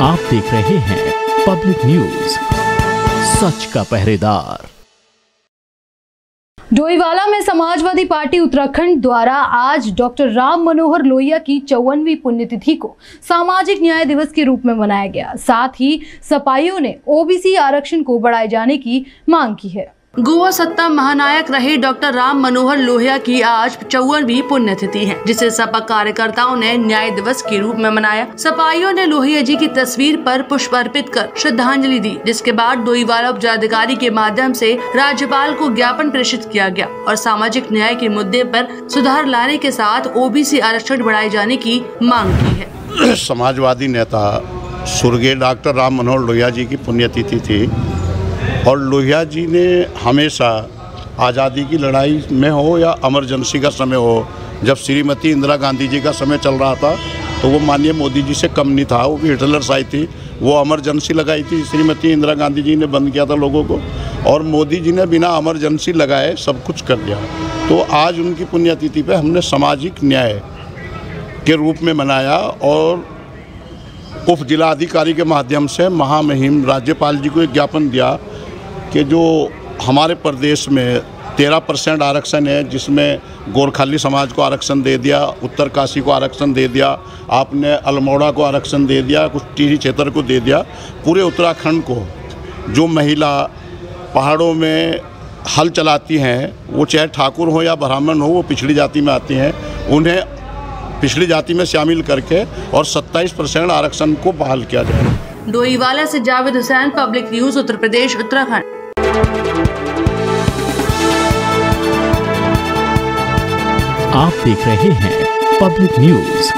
आप देख रहे हैं पब्लिक न्यूज़ सच का पहरेदार। डोईवाला में समाजवादी पार्टी उत्तराखंड द्वारा आज डॉक्टर राम मनोहर लोहिया की चौवनवी पुण्यतिथि को सामाजिक न्याय दिवस के रूप में मनाया गया। साथ ही सपाइयों ने ओबीसी आरक्षण को बढ़ाए जाने की मांग की है। गोवा सत्ता महानायक रहे डॉक्टर राम मनोहर लोहिया की आज चौवनवी पुण्यतिथि है, जिसे सपा कार्यकर्ताओं ने न्याय दिवस के रूप में मनाया। सपाइयों ने लोहिया जी की तस्वीर पर पुष्प अर्पित कर श्रद्धांजलि दी, जिसके बाद डोईवाला उपजाधिकारी के माध्यम से राज्यपाल को ज्ञापन प्रेषित किया गया और सामाजिक न्याय के मुद्दे पर सुधार लाने के साथ ओबीसी आरक्षण बढ़ाए जाने की मांग की है। समाजवादी नेता, स्वर्गीय डॉक्टर राम मनोहर लोहिया जी की पुण्यतिथि थी। और लोहिया जी ने हमेशा आज़ादी की लड़ाई में हो या इमरजेंसी का समय हो, जब श्रीमती इंदिरा गांधी जी का समय चल रहा था तो वो माननीय मोदी जी से कम नहीं था। वो भी हिटलर्स आई थी, वो इमरजेंसी लगाई थी। श्रीमती इंदिरा गांधी जी ने बंद किया था लोगों को और मोदी जी ने बिना इमरजेंसी लगाए सब कुछ कर दिया तो आज उनकी पुण्यतिथि पे हमने सामाजिक न्याय के रूप में मनाया और उप जिलाधिकारी के माध्यम से महामहिम राज्यपाल जी को एक ज्ञापन दिया कि जो हमारे प्रदेश में तेरह परसेंट आरक्षण है, जिसमें गोरखाली समाज को आरक्षण दे दिया उत्तर काशी को आरक्षण दे दिया, आपने अल्मोड़ा को आरक्षण दे दिया, कुछ टीरी क्षेत्र को दे दिया, पूरे उत्तराखंड को जो महिला पहाड़ों में हल चलाती हैं, वो चाहे ठाकुर हो या ब्राह्मण हो, वो पिछड़ी जाति में आती हैं, उन्हें पिछड़ी जाति में शामिल करके और 27 परसेंट आरक्षण को बहाल किया जाए। डोईवाला से जावेद हुसैन, पब्लिक न्यूज़, उत्तर प्रदेश, उत्तराखंड। आप देख रहे हैं पब्लिक न्यूज़